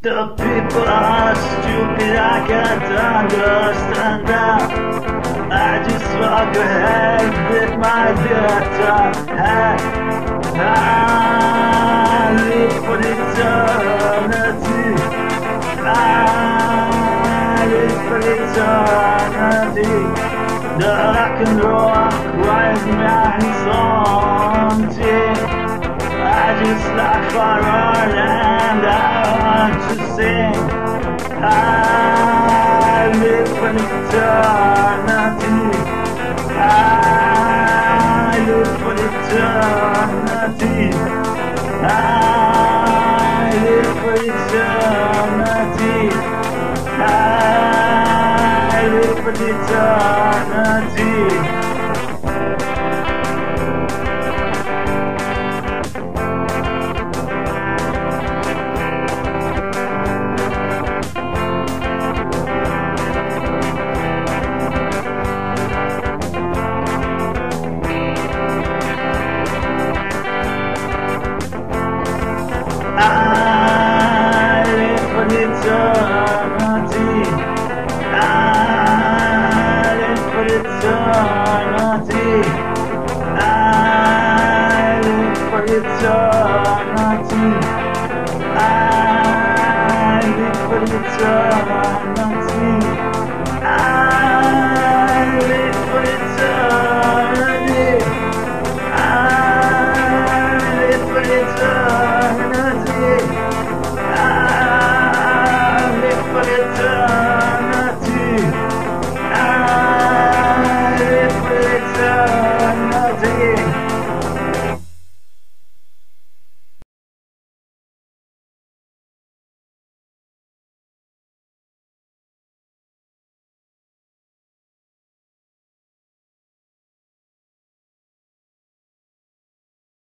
The people are stupid, I can't understand that. I just walk ahead with my data. Hey, I live for eternity. I live for eternity. The rock and roll requires me something. I just like fire and I want to sing. I live for eternity. I live for eternity. I live for eternity. I live for eternity. Eternity. I live for eternity.